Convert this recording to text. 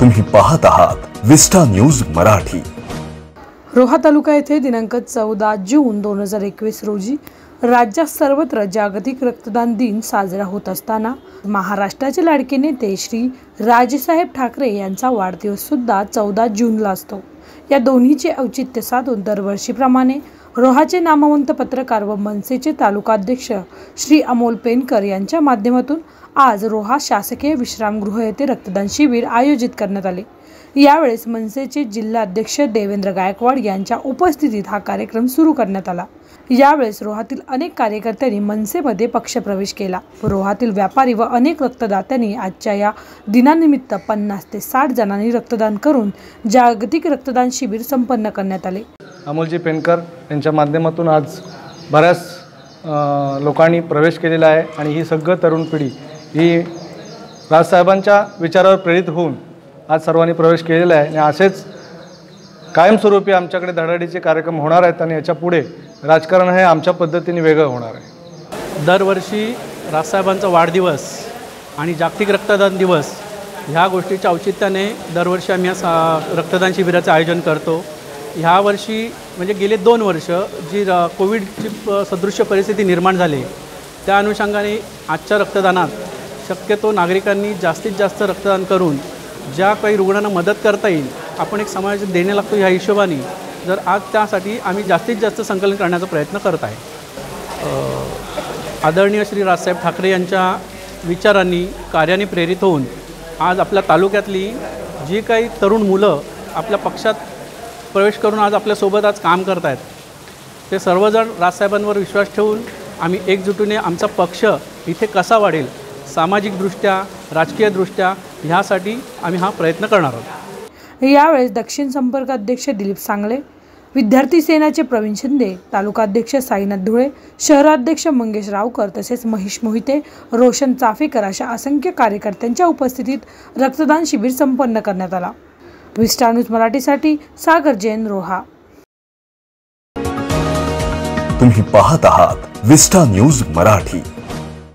तुम्ही पाहत आहात विस्टा न्यूज मराठी. रोहा तालुका येथे दिनांक चौदा जून दोन हजार एकवीस रोजी राज्यात सर्वत्र जागतिक रक्तदान दिन साजरा होत असताना महाराष्ट्राचे लाडके नेते श्री राजेसाहेब ठाकरे यांचा वाढदिवस सुद्धा चौदा जूनला असतो. या दोन्हीचे औचित्य साधून दरवर्षीप्रमाणे रोहाचे नामवंत पत्रकार व मनसेचे तालुकाध्यक्ष श्री अमोल पेनकर यांच्या माध्यमातून आज रोहा शासकीय विश्रामगृह येथे रक्तदान शिबिर आयोजित करण्यात आले. यावेळेस मनसेचे जिल्हाध्यक्ष देवेंद्र गायकवाड यांच्या उपस्थितीत हा कार्यक्रम सुरू करण्यात आला. यावेळेस रोहातील अनेक कार्यकर्त्यांनी मनसेमध्ये पक्षप्रवेश केला. रोहातील व्यापारी व अनेक रक्तदात्यांनी आजच्या या दिनानिमित्त पन्नास ते साठ जणांनी रक्तदान करून जागतिक रक्तदान शिबिर संपन्न करण्यात आले. अमोलजी पेनकर यांच्या माध्यमातून आज बऱ्याच लोकांनी प्रवेश केलेला आहे आणि ही सगळं तरुण पिढी ही राजसाहेबांच्या विचारावर प्रेरित होऊन आज सर्वांनी प्रवेश केलेला आहे. आणि असेच कायमस्वरूपी आमच्याकडे धडाडीचे कार्यक्रम होणार आहेत आणि याच्यापुढे राजकारण हे आमच्या पद्धतीने वेगळं होणार आहे. दरवर्षी राजसाहेबांचा वाढदिवस आणि जागतिक रक्तदान दिवस ह्या गोष्टीच्या औचित्याने दरवर्षी आम्ही या सा रक्तदान शिबिराचं आयोजन करतो. ह्या वर्षी म्हणजे गेले दोन वर्ष जी र कोविडची प- सदृश्य परिस्थिती निर्माण झाली त्या अनुषंगाने आजच्या रक्तदानात शक्यतो नागरिकांनी जास्तीत जास्त रक्तदान करून ज्या काही रुग्णांना मदत करता येईल आपण एक समाज देणे लागतो ह्या हिशोबाने जर आज त्यासाठी आम्ही जास्तीत जास्त संकलन करण्याचा प्रयत्न करत आहे. आदरणीय श्री राजसाहेब ठाकरे यांच्या विचारांनी कार्याने प्रेरित होऊन आज आपल्या तालुक्यातली जी काही तरुण मुलं आपल्या पक्षात प्रवेश करून आज आपल्यासोबत आज काम करत आहेत ते सर्वजण राजसाहेबांवर विश्वास ठेवून आम्ही एकजुटीने आमचा पक्ष इथे कसा वाढेल सामाजिकदृष्ट्या राजकीयदृष्ट्या ह्यासाठी आम्ही हा प्रयत्न करणार आहोत. यावेळेस दक्षिण संपर्क अध्यक्ष दिलीप सांगले विद्यार्थी सेनाचे प्रवीण शिंदे तालुकाध्यक्ष साईनाथ धुळे शहराध्यक्ष मंगेश रावकर तसेच महेश मोहिते रोशन चाफेकर अशा असंख्य कार्यकर्त्यांच्या उपस्थितीत रक्तदान शिबिर संपन्न करण्यात आला. विस्टा न्यूज मराठीसाठी सागर जैन रोहा. तुम्ही पाहत आहात विस्टा न्यूज मराठी.